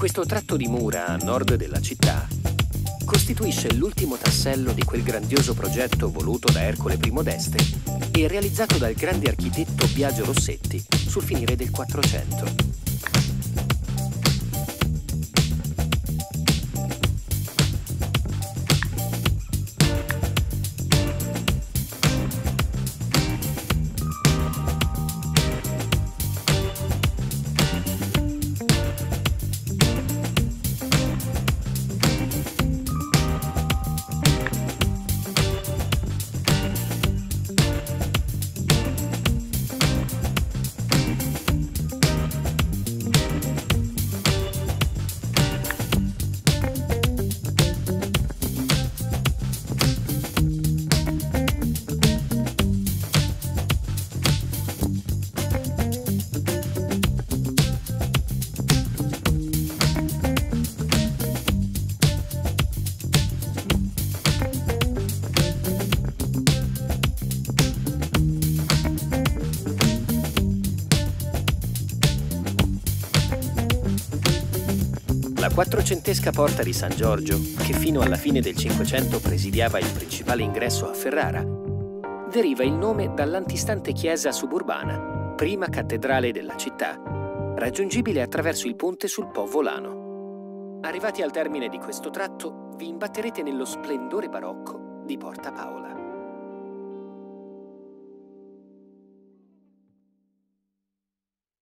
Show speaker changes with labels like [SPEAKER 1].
[SPEAKER 1] Questo tratto di mura a nord della città costituisce l'ultimo tassello di quel grandioso progetto voluto da Ercole I d'Este e realizzato dal grande architetto Biagio Rossetti sul finire del 400. Quattrocentesca porta di San Giorgio, che fino alla fine del Cinquecento presidiava il principale ingresso a Ferrara, deriva il nome dall'antistante chiesa suburbana, prima cattedrale della città, raggiungibile attraverso il ponte sul Po Volano. Arrivati al termine di questo tratto, vi imbatterete nello splendore barocco di Porta Paola.